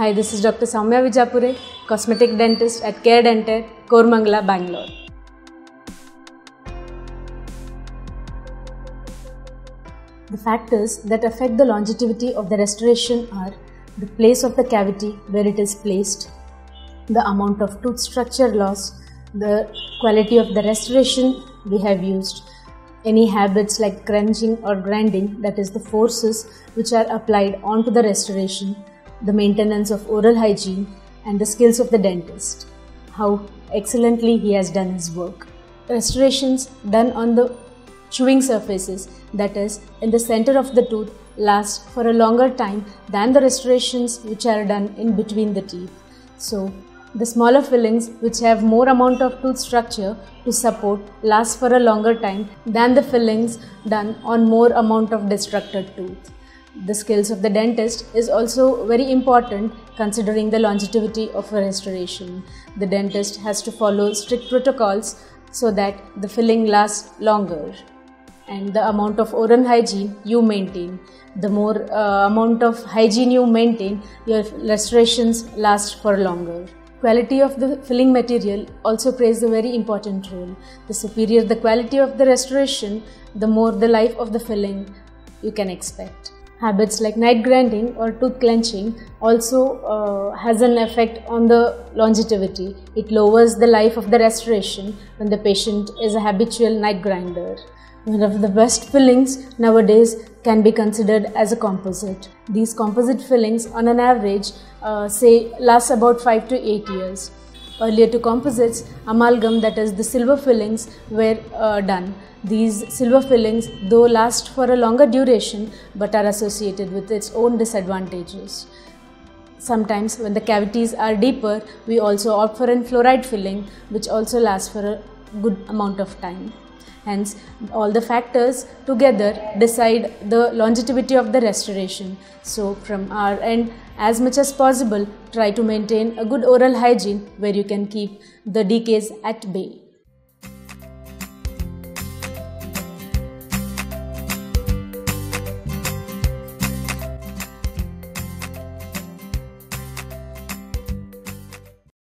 Hi, this is Dr. Sowmya Vijapure, cosmetic dentist at Care Dental, Koramangala, Bangalore. The factors that affect the longevity of the restoration are the place of the cavity where it is placed, the amount of tooth structure loss, the quality of the restoration we have used, any habits like crunching or grinding, that is, the forces which are applied onto the restoration, the maintenance of oral hygiene, and the skills of the dentist, how excellently he has done his work. Restorations done on the chewing surfaces, that is, in the center of the tooth, last for a longer time than the restorations which are done in between the teeth. So, the smaller fillings which have more amount of tooth structure to support last for a longer time than the fillings done on more amount of destructed tooth. The skills of the dentist is also very important considering the longevity of a restoration. The dentist has to follow strict protocols so that the filling lasts longer and the amount of oral hygiene you maintain. The more uh, amount of hygiene you maintain, your restorations last for longer. Quality of the filling material also plays a very important role. The superior the quality of the restoration, the more the life of the filling you can expect. Habits like night grinding or tooth clenching also uh, has an effect on the longevity. It lowers the life of the restoration when the patient is a habitual night grinder. One of the best fillings nowadays can be considered as a composite. These composite fillings on an average uh, say last about 5 to 8 years. Earlier to composites, amalgam that is the silver fillings were uh, done. These silver fillings though last for a longer duration but are associated with its own disadvantages. Sometimes when the cavities are deeper, we also opt for fluoride filling which also lasts for a good amount of time. Hence, all the factors together decide the longevity of the restoration. So, from our end, as much as possible, try to maintain a good oral hygiene where you can keep the decays at bay.